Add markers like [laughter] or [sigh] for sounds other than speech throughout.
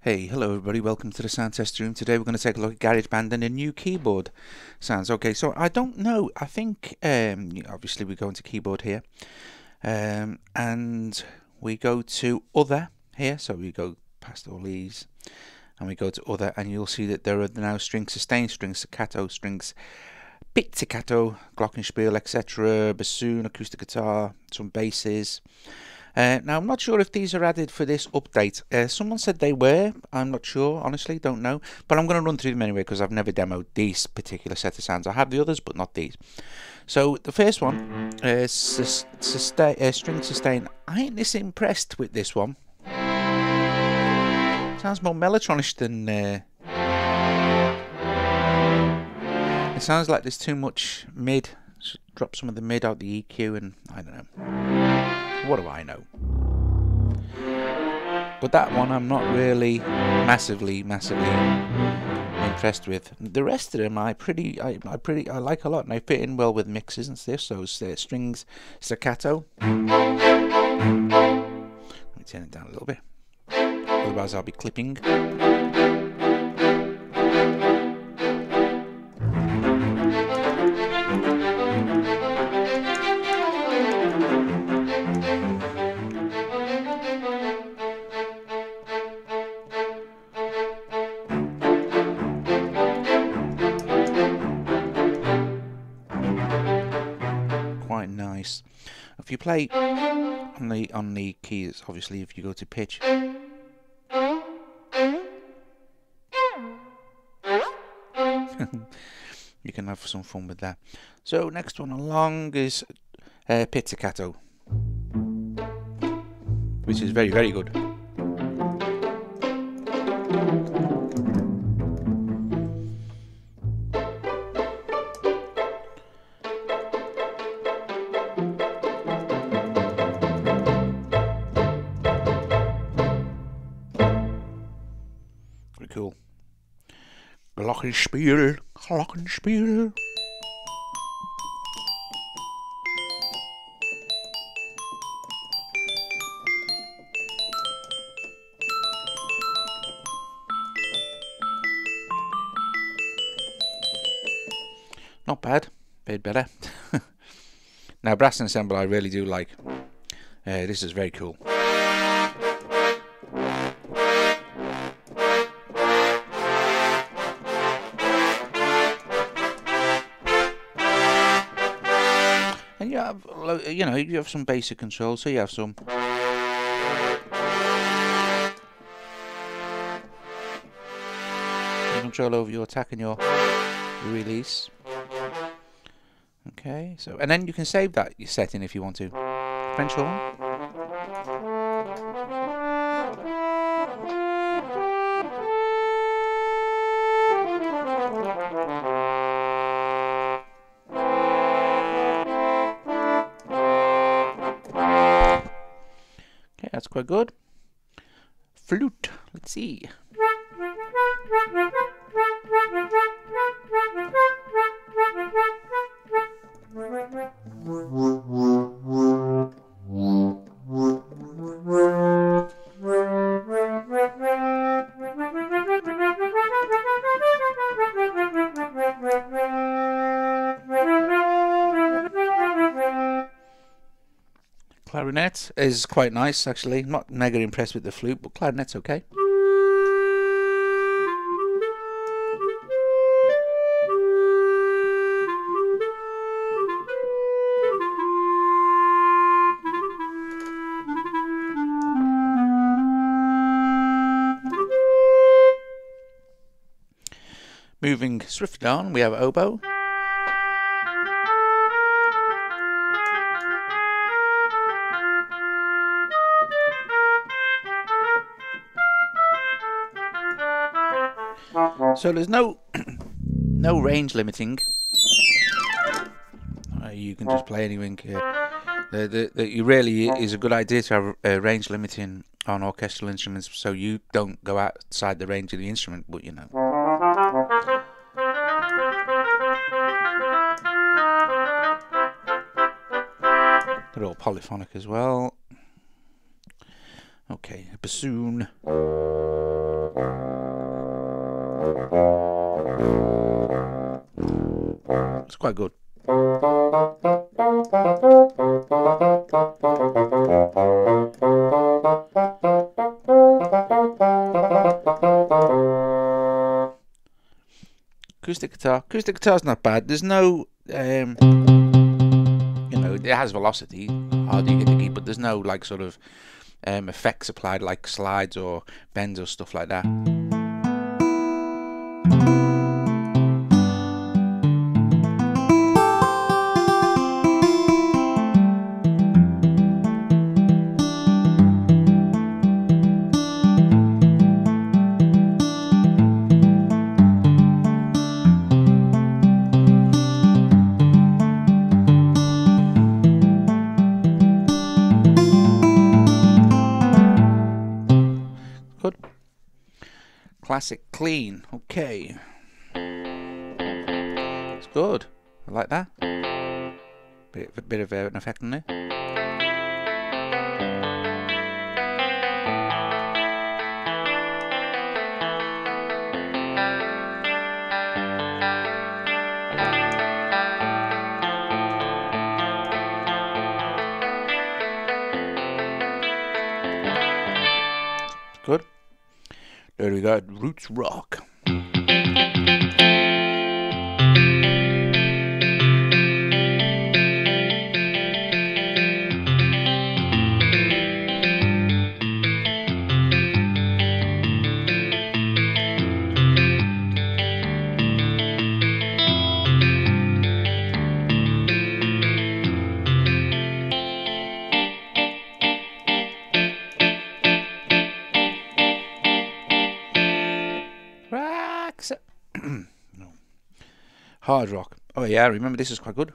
Hey, hello everybody, welcome to the sound test room. Today we're going to take a look at GarageBand and a new keyboard sounds. Okay, so I don't know, I think, um, obviously we go into keyboard here, um, and we go to other here, so we go past all these, and we go to other, and you'll see that there are now strings, sustain, strings, staccato, strings pizzicato, glockenspiel, etc., bassoon, acoustic guitar, some basses, uh, now, I'm not sure if these are added for this update. Uh, someone said they were. I'm not sure, honestly, don't know. But I'm going to run through them anyway because I've never demoed these particular set of sounds. I have the others, but not these. So, the first one is sus sustain, uh, string sustain. I ain't this impressed with this one. Sounds more mellotronish than. Uh, it sounds like there's too much mid. Drop some of the mid out the EQ and I don't know. What do I know? But that one I'm not really massively, massively impressed with. The rest of them I pretty, I, I pretty, I like a lot, and they fit in well with mixes and stuff. So uh, strings, staccato. Let me turn it down a little bit. Otherwise, I'll be clipping. If you play on the on the keys, obviously, if you go to pitch, [laughs] you can have some fun with that. So next one along is uh, pizzicato, which is very very good. Glockenspiel, Glockenspiel. Not bad, bit better. [laughs] now, brass ensemble I really do like. Uh, this is very cool. Have, you know, you have some basic controls, So you have some. Control over your attack and your release. Okay, so and then you can save that setting if you want to. French horn. Good. Flute. Let's see. Clarinet is quite nice, actually. Not mega impressed with the flute, but clarinet's okay. Moving swiftly on, we have oboe. So there's no [clears throat] no range limiting. Uh, you can just play anything. Uh, the, the, the, it really is a good idea to have uh, range limiting on orchestral instruments, so you don't go outside the range of the instrument. But you know. They're all polyphonic as well. Okay, a bassoon. It's quite good. Acoustic guitar. Acoustic guitar's not bad. There's no, um, you know, it has velocity. The key, but there's no like sort of um, effects applied like slides or bends or stuff like that. Classic clean. Okay. It's good. I like that. Bit, bit of an effect on it. Good. There we got Roots Rock. Hard rock. Oh yeah, remember this is quite good.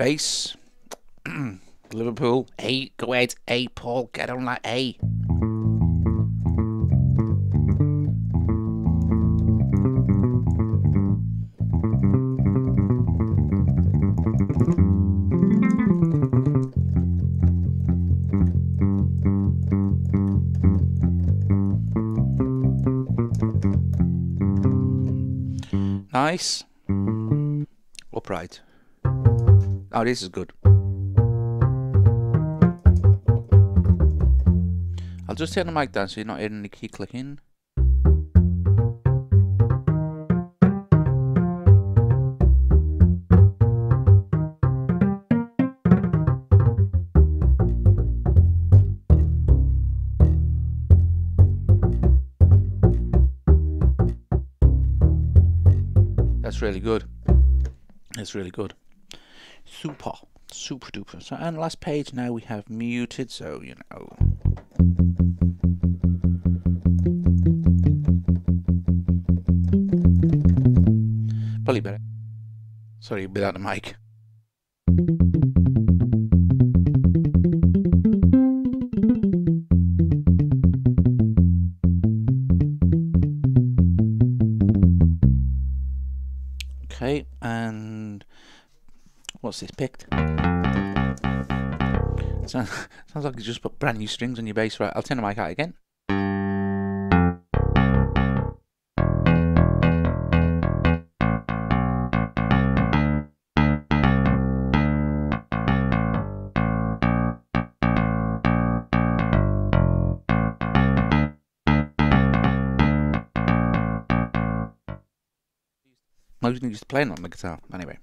Bass. [clears throat] Liverpool. A. Go ahead. A. Paul. Get on that A. Nice. Upright. Oh, this is good. I'll just turn the mic down so you're not hearing any key clicking. That's really good. That's really good. Super. Super duper. So, and last page now we have muted, so, you know. Probably better. Sorry, without the mic. Okay, and what's this picked? Sounds, sounds like you just put brand new strings on your bass. Right, I'll turn the mic out again. Used to playing on the guitar. Anyway.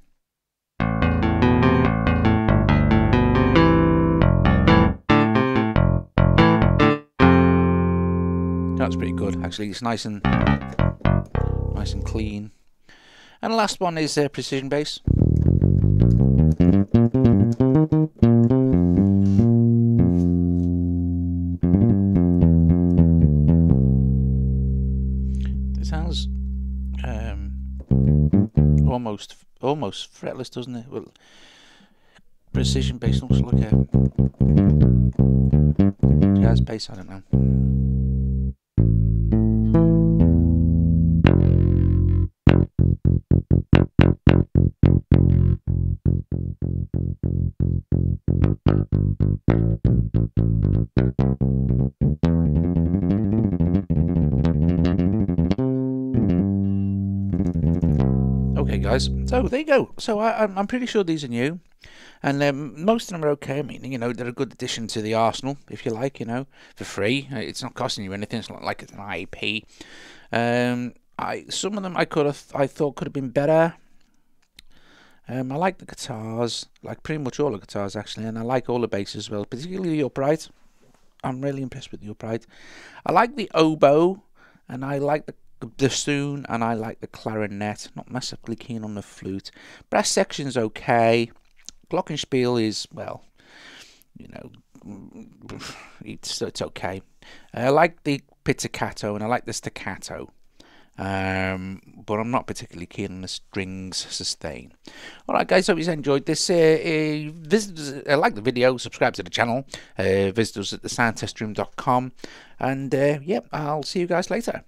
That's pretty good. Actually, it's nice and nice and clean. And the last one is uh, precision bass. It sounds um, almost almost fretless, doesn't it? Well, precision bass looks like a jazz bass. I don't know. Okay, guys. So there you go. So I, am pretty sure these are new, and um, most of them are okay. I mean, you know, they're a good addition to the arsenal, if you like. You know, for free. Uh, it's not costing you anything. It's not like it's an IP. Um, I some of them I could have I thought could have been better. Um, I like the guitars, like pretty much all the guitars actually, and I like all the basses as well, particularly the upright. I'm really impressed with the upright. I like the oboe, and I like the bassoon, and I like the clarinet. Not massively keen on the flute. Brass section's okay. Glockenspiel is well, you know, it's it's okay. I like the pizzicato and I like the staccato. Um, but I'm not particularly keen on the strings sustain. Alright guys, hope you enjoyed this. Uh, uh, visit, uh, like the video, subscribe to the channel, uh, visit us at thesoundtestroom.com and uh, yeah, I'll see you guys later.